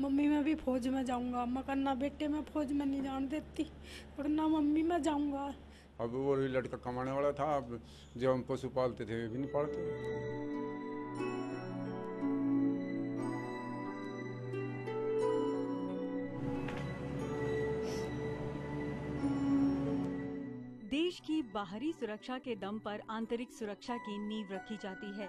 Mummy मैं भी फौज में जाऊँगा। मगर ना बेटे मैं फौज में नहीं जान देती। और ना मम्मी मैं जाऊँगा। अब वो ही लड़का कमाने वाला था अब जो हम पशु पालते थे वे भी नहीं पालते। देश की बाहरी सुरक्षा के दम पर आंतरिक सुरक्षा की नींव रखी जाती है।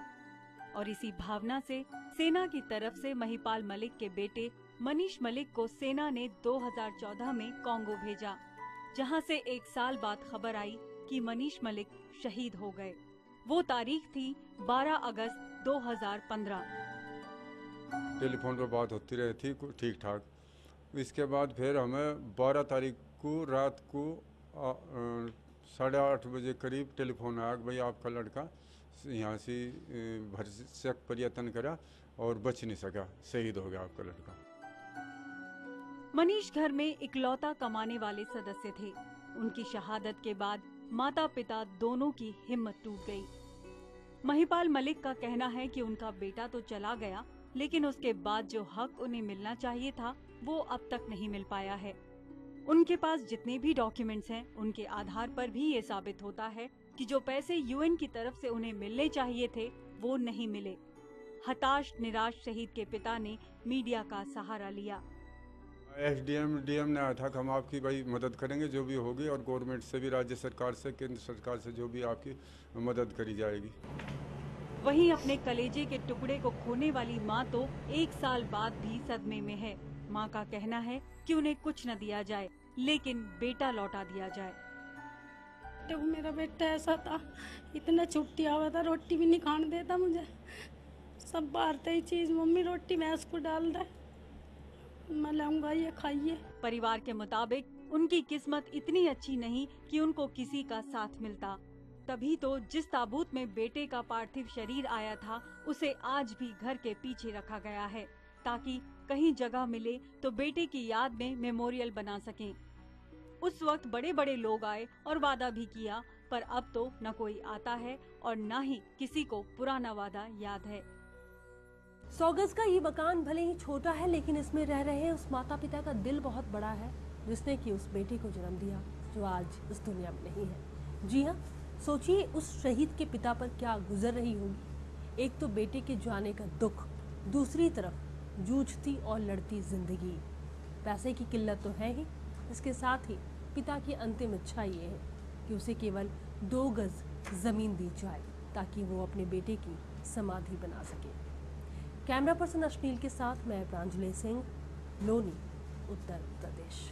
और इसी भावना से सेना की तरफ़ से महिपाल मलिक के बेटे मनीष मलिक को सेना ने 2014 में कांगो भेजा, जहाँ से एक साल बाद खबर आई कि मनीष मलिक शहीद हो गए। वो तारीख थी 12 अगस्त 2015 टेलीफोन पर बात होती रही थी ठीक ठाक इसके बाद फिर हमें 12 तारीख को रात को साढ़े आठ बजे करीब टेलीफोन आया भाई आपका लड़का यहाँ से भरसक प्रयत्न करा और बच नहीं सका, शहीद हो गया आपका लड़का। मनीष घर में इकलौता कमाने वाले सदस्य थे। उनकी शहादत के बाद माता पिता दोनों की हिम्मत टूट गई। महिपाल मलिक का कहना है कि उनका बेटा तो चला गया, लेकिन उसके बाद जो हक उन्हें मिलना चाहिए था, वो अब तक नहीं मिल पाया है। उनके पास जितने भी डॉक्यूमेंट्स हैं उनके आधार पर भी ये साबित होता है कि जो पैसे यूएन की तरफ़ से उन्हें मिलने चाहिए थे वो नहीं मिले। हताश निराश शहीद के पिता ने मीडिया का सहारा लिया। S D M D M ने आया था कि हम आपकी भाई मदद करेंगे जो भी होगी और गवर्नमेंट से भी राज्य सरकार से केंद्र सरकार से जो भी आपकी मदद करी जाएगी। वहीं अपने कलेजे के टुकड़े को खोने वाली माँ तो एक साल बाद भी सदमे में है। माँ का कहना है कि उन्हें कुछ न दिया जाए लेकिन बेटा लौटा दिया जाए। तो मेरा बेटा ऐसा था इतना छुट्टी आवा था रोटी भी नहीं खाने देता मुझे। सब बाहर ही चीज़ मम्मी रोटी भैंस को डाल दे। मैं लाऊँगा ये खाइए। परिवार के मुताबिक उनकी किस्मत इतनी अच्छी नहीं कि उनको किसी का साथ मिलता। तभी तो जिस ताबूत में बेटे का पार्थिव शरीर आया था उसे आज भी घर के पीछे रखा गया है। ताकि कहीं जगह मिले तो बेटे की याद में मेमोरियल बना सकें। उस वक्त बड़े बड़े लोग आए और वादा भी किया, पर अब तो न कोई आता है और न ही किसी को पुराना वादा याद है। सौ गज का ये मकान भले ही छोटा है, लेकिन इसमें रह रहे उस माता पिता का दिल बहुत बड़ा है, जिसने कि उस बेटे को जन्म दिया, जो आज इस दुनिया में नहीं है। जी हाँ सोचिए उस शहीद के पिता पर क्या गुजर रही होगी। एक तो बेटे के जाने का दुख, दूसरी तरफ़ जूझती और लड़ती ज़िंदगी। पैसे की किल्लत तो है ही, इसके साथ ही पिता की अंतिम इच्छा ये है कि उसे केवल दो गज ज़मीन दी जाए, ताकि वो अपने बेटे की समाधि बना सके। कैमरा पर्सन अश्लील के साथ मैं प्रांजलि सिंह, लोनी, उत्तर प्रदेश।